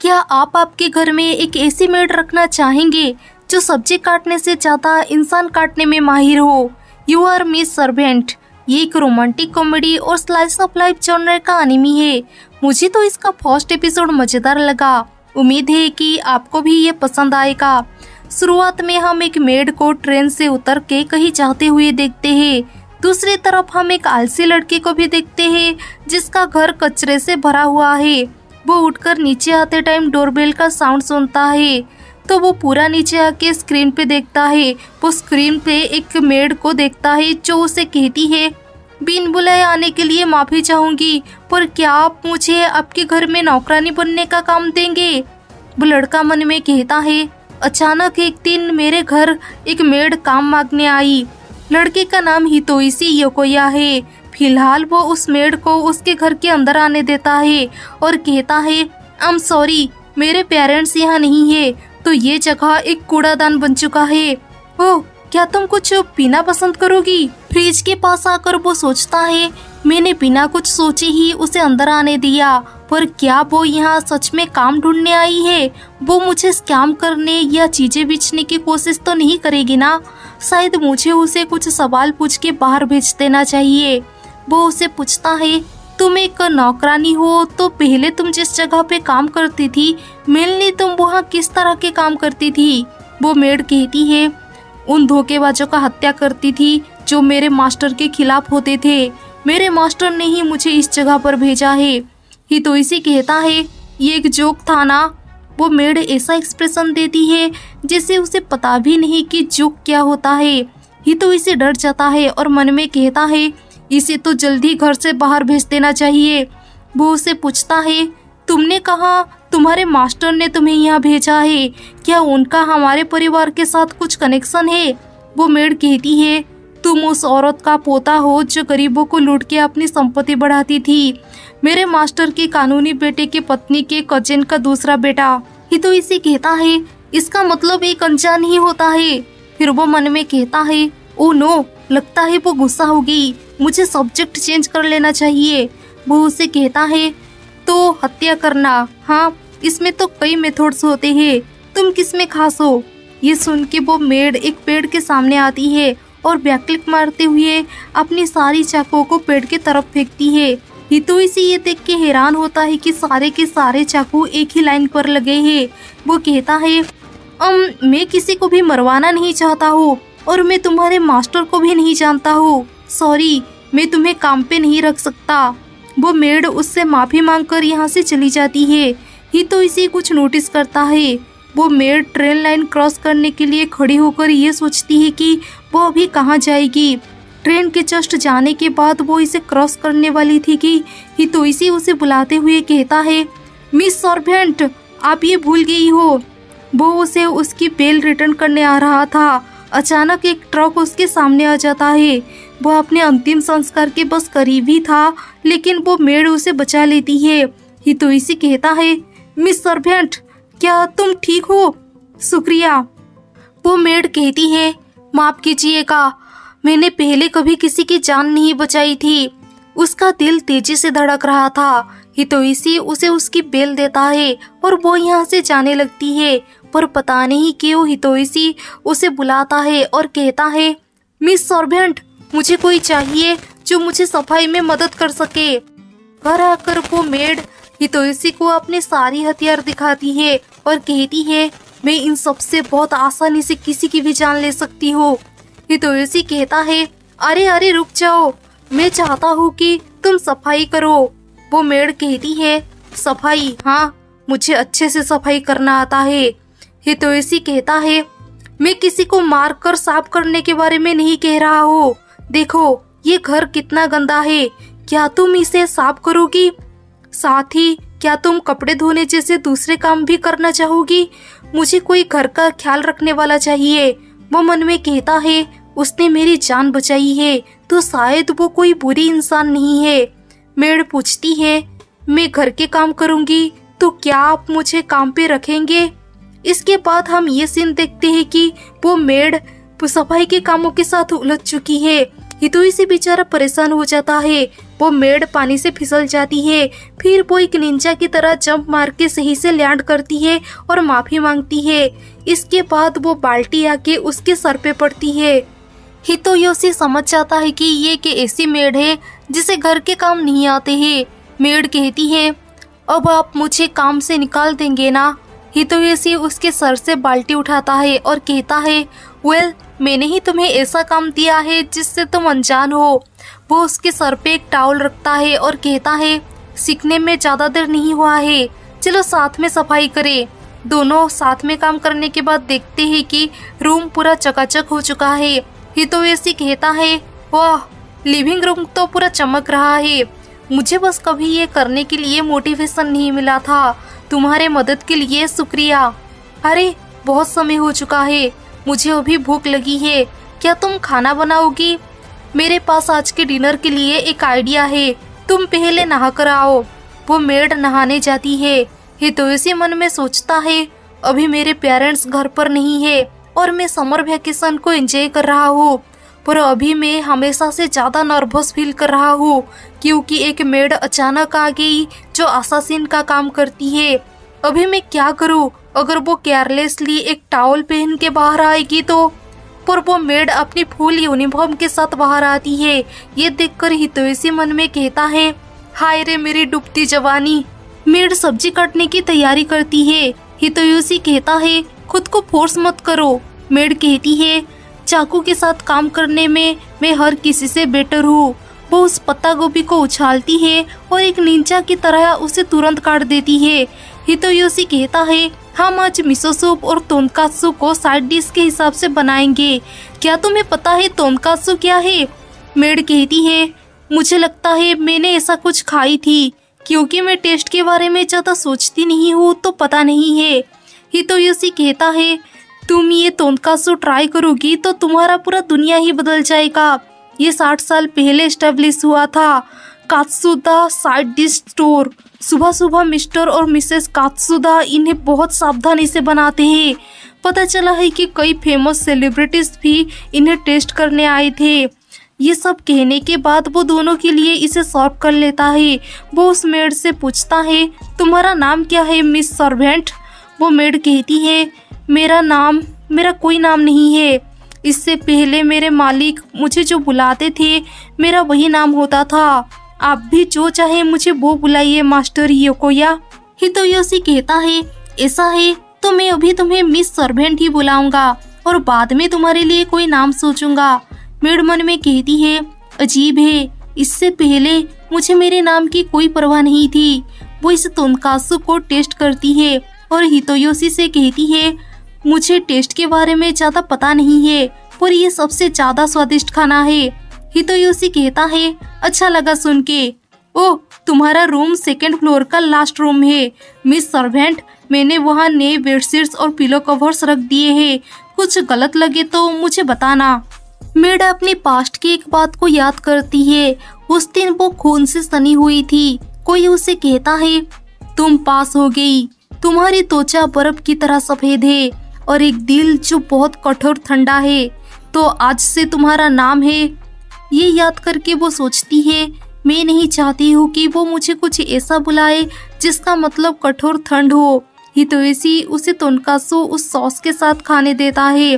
क्या आप आपके घर में एक ऐसी मेड रखना चाहेंगे जो सब्ज़ी काटने से ज़्यादा इंसान काटने में माहिर हो? यू आर मिस सर्वेंट ये एक रोमांटिक कॉमेडी और स्लाइस ऑफ़ लाइफ जॉनर का अनिमी है। मुझे तो इसका फ़र्स्ट एपिसोड मज़ेदार लगा। उम्मीद है कि आपको भी ये पसंद आएगा। शुरुआत में हम एक मेड को ट्रेन से उतर के कहीं जाते हुए देखते हैं। दूसरी तरफ़ हम एक आलसी लड़के को भी देखते हैं, जिसका घर कचरे से भरा हुआ है। वो उठकर नीचे आते टाइम डोरबेल का साउंड सुनता है तो वो पूरा नीचे आके स्क्रीन पे देखता है। वो स्क्रीन पे एक मेड को देखता है, जो उसे कहती है, बिन बुलाए आने के लिए माफ़ी चाहूँगी, पर क्या आप मुझे आपके घर में नौकरानी बनने का काम देंगे? वो लड़का मन में कहता है, अचानक एक दिन मेरे घर एक मेड काम मांगने आई। लड़के का नाम हितोइसी योकोया है। फ़िलहाल वो उस मेड को उसके घर के अंदर आने देता है और कहता है आई एम सॉरी मेरे पेरेंट्स यहाँ नहीं है तो ये जगह एक कूड़ादान बन चुका है। ओह, क्या तुम कुछ पीना पसंद करोगी? फ्रिज के पास आकर वो सोचता है, मैंने बिना कुछ सोचे ही उसे अंदर आने दिया, पर क्या वो यहाँ सच में काम ढूँढने आई है? वो मुझे स्कैम करने या चीज़ें बेचने की कोशिश तो नहीं करेगी ना? शायद मुझे उसे कुछ सवाल पूछ के बाहर भेज देना चाहिए। वो उसे पूछता है, तुम एक नौकरानी हो तो पहले तुम जिस जगह पे काम करती थी मेनली तुम वहाँ किस तरह के काम करती थी? वो मेड कहती है, उन धोखेबाजों का हत्या करती थी, जो मेरे मास्टर के खिलाफ होते थे। मेरे मास्टर ने ही मुझे इस जगह पर भेजा है। ही तो इसी कहता है, ये एक जोक था ना? वो मेड ऐसा एक्सप्रेशन देती है जैसे उसे पता भी नहीं कि जोक क्या होता है। ही तो इसे डर जाता है और मन में कहता है इसे तो जल्दी घर से बाहर भेज देना चाहिए। वो उसे पूछता है, तुमने कहा तुम्हारे मास्टर ने तुम्हें यहाँ भेजा है? क्या उनका हमारे परिवार के साथ कुछ कनेक्शन है? वो मेड कहती है, तुम उस औरत का पोता हो जो गरीबों को लूट के अपनी संपत्ति बढ़ाती थी। मेरे मास्टर के कानूनी बेटे के पत्नी के कजिन का दूसरा बेटा। ही तो इसे कहता है, इसका मतलब एक अनजान ही होता है। फिर वो मन में कहता है ओ नो लगता है वो गुस्सा हो गई। मुझे सब्जेक्ट चेंज कर लेना चाहिए। वो उसे कहता है तो हत्या करना। हाँ इसमें तो कई मेथड्स होते हैं। तुम किसमें खास हो? ये सुन के वो मेड एक पेड़ के सामने आती है और बैकलिक मारते हुए अपनी सारी चाकुओं को पेड़ के तरफ़ फेंकती है। हितोई इसे ये देख के हैरान होता है कि सारे के सारे चाकू एक ही लाइन पर लगे हैं। वो कहता है, अम, मैं किसी को भी मरवाना नहीं चाहता हूँ। और मैं तुम्हारे मास्टर को भी नहीं जानता हूँ। सॉरी मैं तुम्हें काम पे नहीं रख सकता। वो मेड उससे माफ़ी मांगकर यहाँ से चली जाती है। ही तो इसी कुछ नोटिस करता है। वो मेड ट्रेन लाइन क्रॉस करने के लिए खड़ी होकर ये सोचती है कि वो अभी कहाँ जाएगी। ट्रेन के जस्ट जाने के बाद वो इसे क्रॉस करने वाली थी कि ही तो इसी उसे बुलाते हुए कहता है, मिस सॉर्भेंट आप ये भूल गई हो। वो उसे उसकी बेल रिटर्न करने आ रहा था। अचानक एक ट्रक उसके सामने आ जाता है। वो अपने अंतिम संस्कार के बस करीब ही था, लेकिन वो मेड उसे बचा लेती है। ही तो इसी कहता है, मिस सर्वेंट, क्या तुम ठीक हो? शुक्रिया। वो मेड कहती है, माफ़ कीजिएगा, मैंने पहले कभी किसी की जान नहीं बचाई थी। उसका दिल तेज़ी से धड़क रहा था। हितोइसी उसे उसकी बेल देता है और वो यहाँ से जाने लगती है। पर पता नहीं क्यों हितोइसी उसे बुलाता है और कहता है, मिस सर्वेंट मुझे कोई चाहिए जो मुझे सफ़ाई में मदद कर सके? घर आकर वो मेड हितोइसी को अपने सारी हथियार दिखाती है और कहती है, मैं इन सबसे बहुत आसानी से किसी की भी जान ले सकती हूँ। हितोयोशी कहता है, अरे अरे, रुक जाओ, मैं चाहता हूँ कि तुम सफ़ाई करो। वो मेड कहती है, सफ़ाई? हाँ मुझे अच्छे से सफ़ाई करना आता है। हितोयोशी कहता है, मैं किसी को मार कर साफ़ करने के बारे में नहीं कह रहा हूँ। देखो, ये घर कितना गंदा है। क्या तुम इसे साफ़ करोगी? साथ ही, क्या तुम कपड़े धोने जैसे दूसरे काम भी करना चाहोगी? मुझे कोई घर का ख्याल रखने वाला चाहिए। वो मन में कहता है, उसने मेरी जान बचाई है तो शायद वो कोई बुरी इंसान नहीं है। मेड पूछती है, मैं घर के काम करूँगी तो क्या आप मुझे काम पे रखेंगे? इसके बाद हम ये सीन देखते हैं कि वो मेड सफ़ाई के कामों के साथ उलझ चुकी है। हितोई से बेचारा परेशान हो जाता है। वो मेड पानी से फिसल जाती है। फिर वो एक निंजा की तरह जंप मार के सही से लैंड करती है और माफ़ी मांगती है। इसके बाद वो बाल्टी आके उसके सर पे पड़ती है। हितोयोशी समझ जाता है कि ये के ऐसी मेड है जिसे घर के काम नहीं आते हैं। मेड कहती है, अब आप मुझे काम से निकाल देंगे ना? हितोयोशी उसके सर से बाल्टी उठाता है और कहता है, वेल, मैंने ही तुम्हें ऐसा काम दिया है जिससे तुम अनजान हो। वो उसके सर पे एक टावल रखता है और कहता है, सीखने में ज़्यादा देर नहीं हुआ है, चलो साथ में सफ़ाई करें। दोनों साथ में काम करने के बाद देखते हैं कि रूम पूरा चकाचक हो चुका है। हितोवेशी कहता है, वाह, लिविंग रूम तो पूरा चमक रहा है। मुझे बस कभी ये करने के लिए मोटिवेशन नहीं मिला था। तुम्हारे मदद के लिए शुक्रिया। अरे, बहुत समय हो चुका है। मुझे अभी भूख लगी है। क्या तुम खाना बनाओगी? मेरे पास आज के डिनर के लिए एक आइडिया है। तुम पहले नहा कर आओ। वो मेड नहाने जाती है। हितोयसी मन में सोचता है, अभी मेरे पेरेंट्स घर पर नहीं है और मैं समर वेकेशन को एंजॉय कर रहा हूँ। पर अभी मैं हमेशा से ज़्यादा नर्वस फील कर रहा हूँ, क्योंकि एक मेड अचानक आ गई जो असासिन का काम करती है। अभी मैं क्या करूँ? अगर वो केयरलेसली एक टावल पहन के बाहर आएगी तो? पर वो मेड अपनी फुल यूनिफॉर्म के साथ बाहर आती है। ये देखकर हितोसी मन में कहता है, हाय रे मेरी डूबती जवानी मेड सब्ज़ी काटने की तैयारी करती है। हितोयोशी कहता है, खुद को फोर्स मत करो। मेड कहती है चाकू के साथ काम करने में मैं हर किसी से बेटर हूँ। वो उस पत्ता गोभी को उछालती है और एक निंजा की तरह उसे तुरंत काट देती है। हितोयोशी कहता है, हम आज मिसो सूप और तोनकात्सु को साइड डिश के हिसाब से बनाएँगे। क्या तुम्हें पता है तोनकात्सु क्या है? मेड कहती है, मुझे लगता है मैंने ऐसा कुछ खाई थी। क्योंकि मैं टेस्ट के बारे में ज़्यादा सोचती नहीं हूँ तो पता नहीं है। हितोयोशी कहता है तुम ये तोनकासु ट्राई करोगी तो तुम्हारा पूरा दुनिया ही बदल जाएगा। ये साठ साल पहले स्टेब्लिश हुआ था, कात्सुदा साइड डिश स्टोर सुबह सुबह मिस्टर और मिसेस कात्सुदा इन्हें बहुत सावधानी से बनाते हैं। पता चला है कि कई फ़ेमस सेलिब्रिटीज भी इन्हें टेस्ट करने आए थे। ये सब कहने के बाद वो दोनों के लिए इसे सर्व कर लेता है। वो उस मेड से पूछता है, तुम्हारा नाम क्या है मिस सर्वेंट वो मेड कहती है मेरा नाम, मेरा कोई नाम नहीं है। इससे पहले मेरे मालिक मुझे जो बुलाते थे, मेरा वही नाम होता था। आप भी जो चाहे मुझे वो बुलाइए, मास्टर योकोया। हितोयोशी कहता है, ऐसा है तो मैं अभी तुम्हें मिस सर्वेंट ही बुलाऊँगा और बाद में तुम्हारे लिए कोई नाम सोचूँगा। मेड मन में कहती है, अजीब है, इससे पहले मुझे मेरे नाम की कोई परवाह नहीं थी। वो इस तोनकासु को टेस्ट करती है और हितोयोशी से कहती है मुझे टेस्ट के बारे में ज़्यादा पता नहीं है, पर ये सबसे ज़्यादा स्वादिष्ट खाना है। हितोयोशी कहता है अच्छा लगा सुन के ओ, तुम्हारा रूम सेकेंड फ्लोर का लास्ट रूम है। मिस सर्वेंट मैंने वहाँ नए बेडशीट्स और पिलो कवर्स रख दिए हैं। कुछ गलत लगे तो मुझे बताना। मेड अपनी पास्ट की एक बात को याद करती है। उस दिन वो खून से सनी हुई थी। कोई उसे कहता है, तुम पास हो गई। तुम्हारी त्वचा बर्फ़ की तरह सफ़ेद है। और एक दिल जो बहुत कठोर ठंडा है तो आज से तुम्हारा नाम है। ये याद करके वो सोचती है, मैं नहीं चाहती हूँ कि वो मुझे कुछ ऐसा बुलाए जिसका मतलब कठोर ठंड हो। हितोसी उसे तोनकासो उस सॉस के साथ खाने देता है।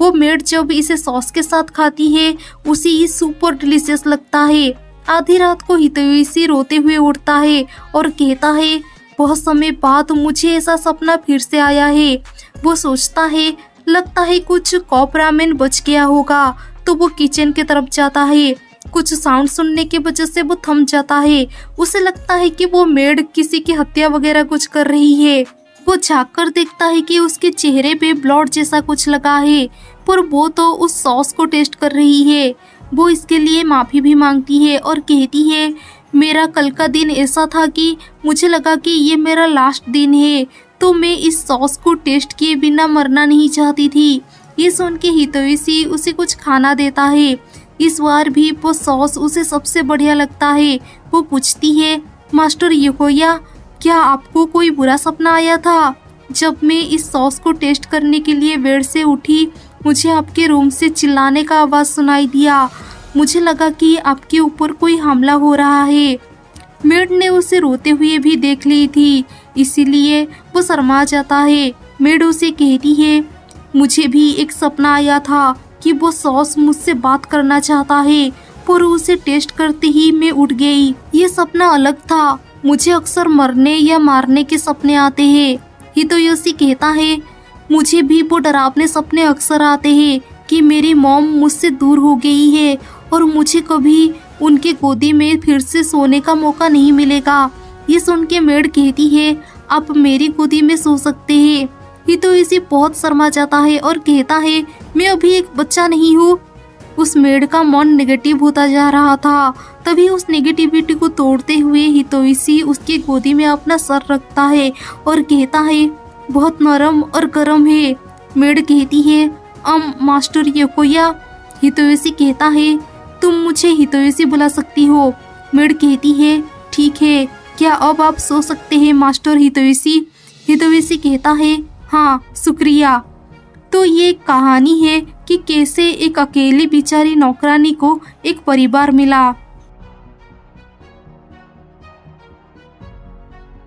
वो मेड जब इसे सॉस के साथ खाती है, उसे ये सुपर डिलीशियस लगता है। आधी रात को हितोसी रोते हुए उठता है और कहता है बहुत समय बाद मुझे ऐसा सपना फिर से आया है। वो सोचता है, लगता है कुछ कॉप रामेन बच गया होगा तो वो किचन की तरफ़ जाता है। कुछ साउंड सुनने की वजह से वो थम जाता है। उसे लगता है कि वो मेड किसी की हत्या वगैरह कुछ कर रही है। वो झाँक कर देखता है कि उसके चेहरे पे ब्लड जैसा कुछ लगा है, पर वो तो उस सॉस को टेस्ट कर रही है। वो इसके लिए माफ़ी भी मांगती है और कहती है मेरा कल का दिन ऐसा था कि मुझे लगा कि ये मेरा लास्ट दिन है। तो मैं इस सॉस को टेस्ट किए बिना मरना नहीं चाहती थी। ये सुन के हितोसी उसे कुछ खाना देता है। इस बार भी वो सॉस उसे सबसे बढ़िया लगता है। वो पूछती है, मास्टर योकोया क्या आपको कोई बुरा सपना आया था? जब मैं इस सॉस को टेस्ट करने के लिए बेड से उठी, मुझे आपके रूम से चिल्लाने का आवाज़ सुनाई दिया। मुझे लगा कि आपके ऊपर कोई हमला हो रहा है। मेड ने उसे रोते हुए भी देख ली थी, इसीलिए वो शर्मा जाता है। मेड उसे कहती है, मुझे भी एक सपना आया था कि वो सॉस मुझसे बात करना चाहता है, पर उसे टेस्ट करते ही मैं उठ गई। ये सपना अलग था। मुझे अक्सर मरने या मारने के सपने आते हैं। हितोयोशी कहता है, मुझे भी वो डरावने सपने अक्सर आते हैं कि मेरी मॉम मुझसे दूर हो गई है और मुझे कभी उनके गोदी में फिर से सोने का मौका नहीं मिलेगा। ये सुन के मेड कहती है, आप मेरी गोदी में सो सकते हैं। ये तो इसी बहुत शर्मा जाता है और कहता है, मैं अभी एक बच्चा नहीं हूँ। उस मेड का मन नेगेटिव होता जा रहा था। तभी उस नेगेटिविटी को तोड़ते हुए हितोइसी उसकी गोदी में अपना सर रखता है और कहता है, बहुत नरम और गर्म है। मेड कहती है, अम, मास्टर योकोया हितोइसी कहता है तुम मुझे हितोयसी बुला सकती हो। मेड कहती है, ठीक है, क्या अब आप सो सकते हैं, मास्टर हितोयसी हितोयसी कहता है हाँ शुक्रिया। तो ये कहानी है कि कैसे एक अकेली बिचारी नौकरानी को एक परिवार मिला।